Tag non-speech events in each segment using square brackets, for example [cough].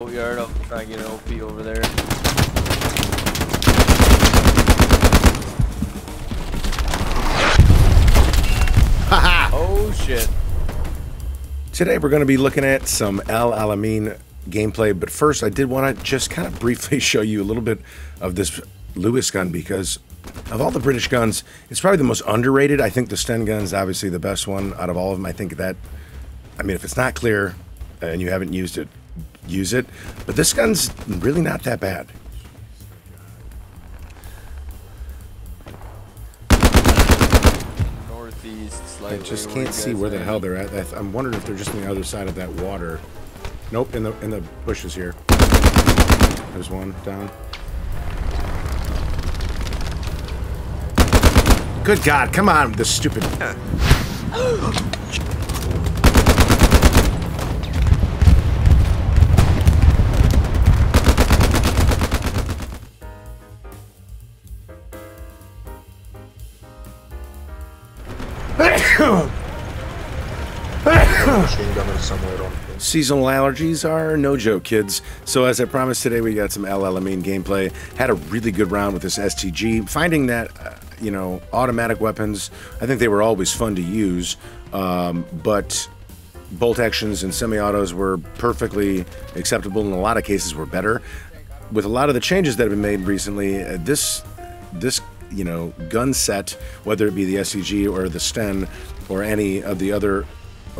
Boatyard, I'll try and get an OP over there. Haha! Oh shit. Today we're going to be looking at some El Alamein gameplay, but first I did want to just kind of briefly [laughs] show you a little bit of this Lewis gun because of all the British guns, it's probably the most underrated. I think the Sten gun is obviously the best one out of all of them. I think that, I mean, if it's not clear and you haven't used it, use it. But this gun's really not that bad. Northeast, I just can't see where the hell they're at. I- I'm wondering if they're just on the other side of that water. Nope, in the in the bushes here. There's one down. Good God! Come on, this stupid. [gasps] [gasps] somewhere on. Seasonal allergies are no joke, kids. So, as I promised today, we got some Alamein gameplay. Had a really good round with this STG. Finding that, uh, you know, automatic weapons, I think they were always fun to use, um, but bolt actions and semi-autos were perfectly acceptable. In a lot of cases, were better. With a lot of the changes that have been made recently, uh, this this you know gun set, whether it be the STG or the Sten or any of the other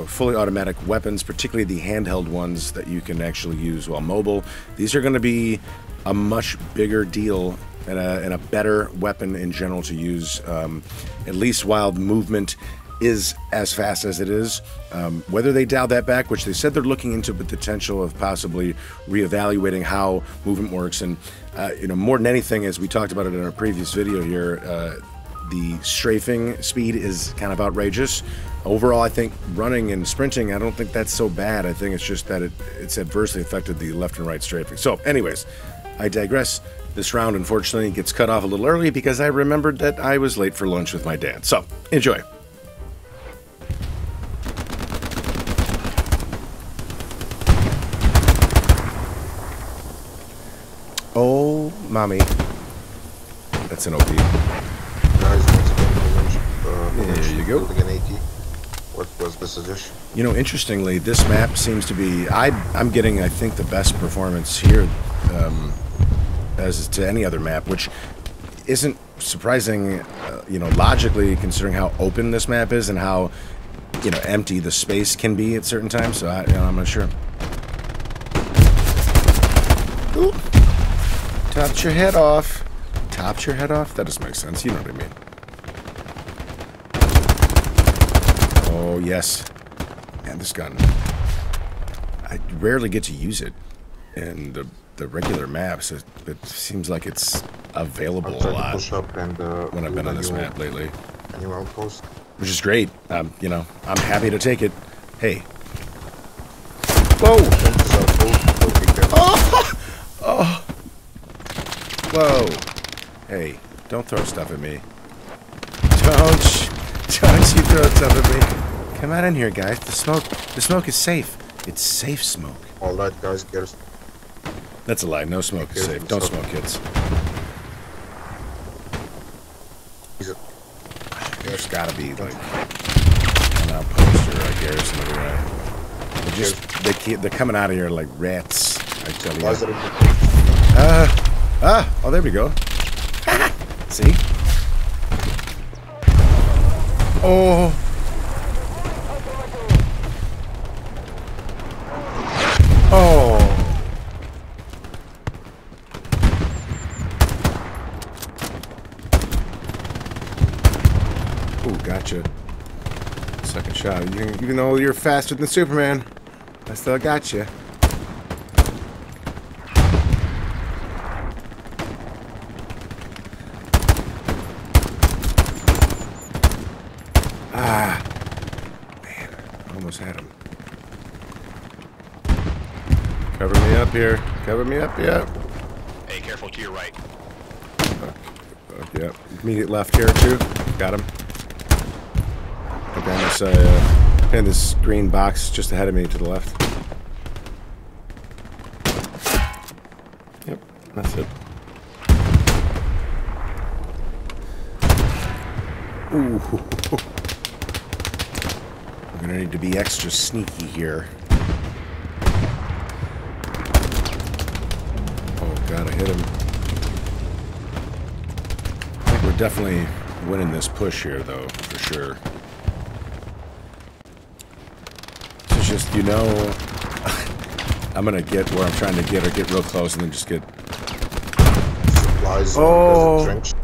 fully automatic weapons, particularly the handheld ones that you can actually use while mobile, these are going to be a much bigger deal and a, and a better weapon in general to use, um, at least while movement is as fast as it is. Um, whether they dial that back, which they said they're looking into the potential of possibly reevaluating how movement works, and uh, you know more than anything, as we talked about it in our previous video here, uh, the strafing speed is kind of outrageous. Overall, I think running and sprinting, I don't think that's so bad. I think it's just that it, it's adversely affected the left and right strafing. So, anyways, I digress. This round, unfortunately, gets cut off a little early because I remembered that I was late for lunch with my dad. So, enjoy. Oh, mommy. That's an OP. Guys, once again, we mentioned, uh, There you go. Building an AT. What was the suggestion? You know, interestingly, this map seems to be. I, I'm getting, I think, the best performance here um, as to any other map, which isn't surprising, uh, you know, logically considering how open this map is and how, you know, empty the space can be at certain times. So, I, you know, I'm not sure. Ooh. Topped your head off. Topped your head off? That doesn't make sense. You know what I mean. Oh, yes. Man, this gun. I rarely get to use it in the, the regular maps. It, it seems like it's available a lot push up and uh, when I've been on this map lately, new outpost. which is great. Um, you know, I'm happy to take it. Hey. Whoa! This outpost, so be careful. Oh! Whoa! Hey, don't throw stuff at me. Don't, [laughs] don't you throw stuff at me. Come out in here, guys. The smoke, the smoke is safe. It's safe smoke. All right, guys, get That's a lie. No smoke is safe. Don't smoke, kids. There's gotta be like an outpost or a garrison over there. They just they keep they're coming out of here like rats. I tell you. Guys are in the Ah, oh there we go. [laughs] See? Oh. Ooh, gotcha. Second shot. Even, even though you're faster than Superman, I still got you. Ah. Man, almost had him. Cover me up here. Cover me up, yeah. Hey, careful to your right. Uh, yeah. Immediate left here, too. Got him. This, uh, and this green box just ahead of me to the left. Yep, that's it. Ooh. [laughs] We're gonna need to be extra sneaky here. Oh god, I hit him. I think we're definitely winning this push here, though, for sure. This is just, you know, [laughs] I'm gonna get where I'm trying to get or get real close and then just get Supplies. Oh. Oh. [laughs]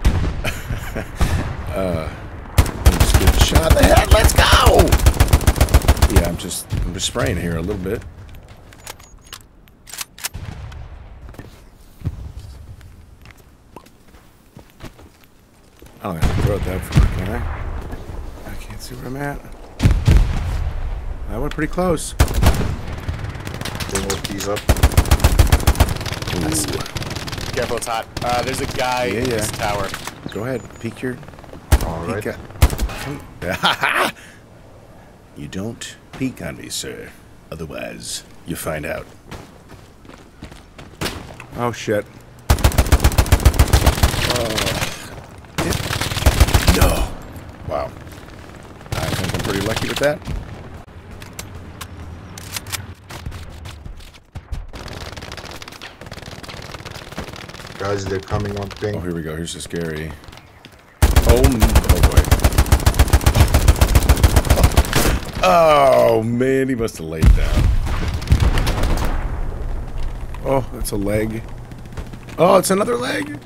Uh, Trench. just get shot in the head. Let's go! Yeah, I'm just I'm just spraying here a little bit. I don't have to throw it that far, can I? I can't see where I'm at. That went pretty close. Two more keys up. Ooh. Careful, it's hot. Uh, there's a guy Yeah, in yeah. this tower. Go ahead, peek your All right. peek. At, [laughs] you don't peek on me, sir. Otherwise, you find out. Oh shit. Oh. No. Wow. I think I'm pretty lucky with that. Guys, they're coming on Oh, here we go. Here's the scary. Oh, oh boy. Oh man, he must have laid down. Oh, that's a leg. Oh, it's another leg. Ooh,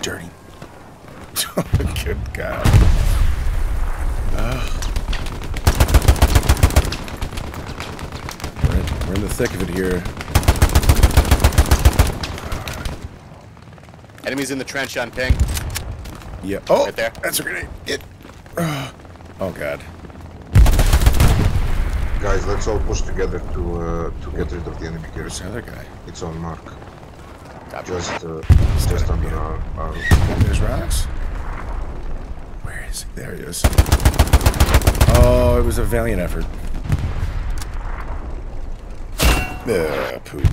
dirty. [laughs] Good God. Ah. We're we're in the thick of it here. Enemies in the trench on ping. Yeah. Oh, Right there. that's a grenade. It. Ugh. oh God. Guys, let's all push together to uh, to get rid of the enemy here. Where's the other guy? It's on mark. Gotcha. Just uh, just under our, our There's rocks. Where is he? There he is. Oh, it was a valiant effort. Ugh, poop.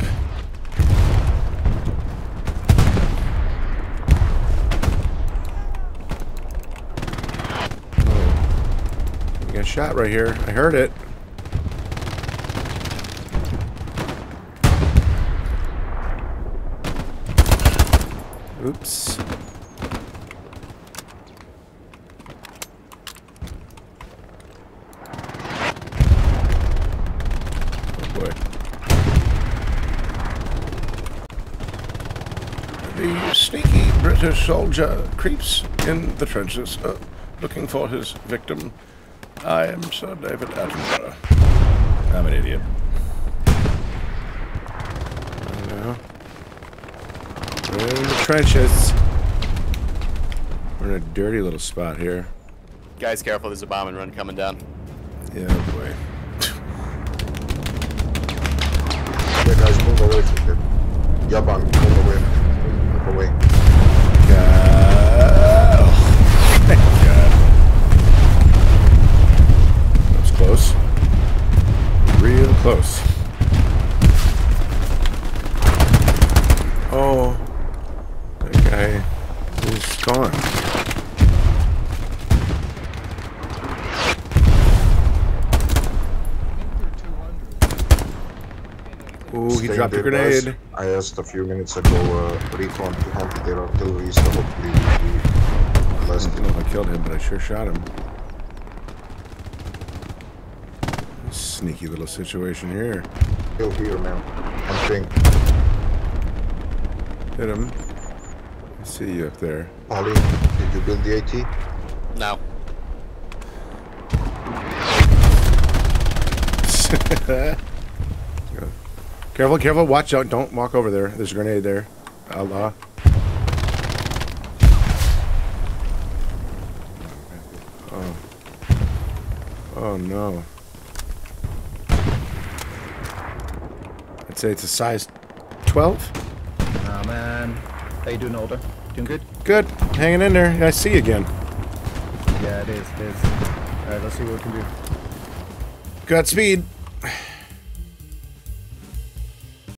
Got shot right here. I heard it. Oops. Oh. The sneaky British soldier creeps in the trenches, uh, looking for his victim. I am Sir David Attenborough. I'm an idiot. I. We're in the trenches. We're in a dirty little spot here. Guys, careful. There's a bomb and run coming down. Yeah, boy. Yeah, guys, move away from them. Yaban, move away. Move away. God. Close. Oh, that guy is gone. Ooh, he dropped a grenade. I asked a few minutes ago, uh, recon to hunt their artillery, so hopefully we I last don't know if I killed him, but I sure shot him. Sneaky little situation here. kill here, man. I'm ping. Hit him. I see you up there. Polly, did you build the AT? No. [laughs] careful, careful. Watch out. Don't walk over there. There's a grenade there. Allah. Oh. Oh no. I'd say it's a size 12. Nah, man. How you doing, Older? Doing good? Good. Hanging in there. I see you again. Yeah, it is. It is. All right, let's see what we can do. Godspeed.